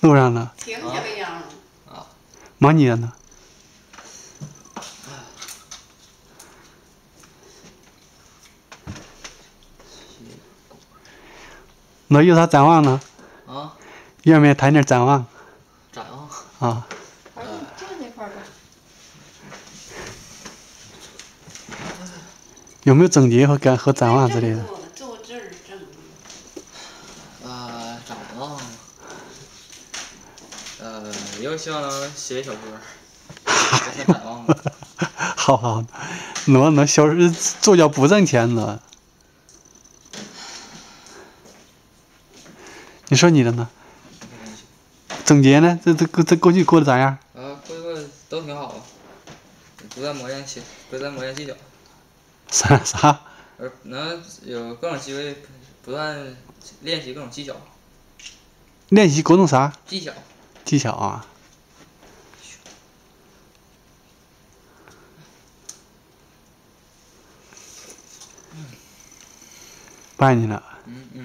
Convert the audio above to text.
路上呢，停。啊，忙你的呢。那有啥展望呢？啊，愿不愿意谈点展望展望，啊？好，你坐那块儿吧。有没有总结和感和展望之类的？坐坐这儿正。呃，展望，呃，以后希望能写小说，这算展望吧。好好，那那小时作家不挣钱呢。你说你的呢？总结呢？这这这过去过得咋样？啊，过去过都挺好啊，不断磨练技，不断磨练技巧，啥啥？而能有各种机会不断练习各种技巧，练习各种啥技巧。技巧啊？不爱你了。嗯嗯。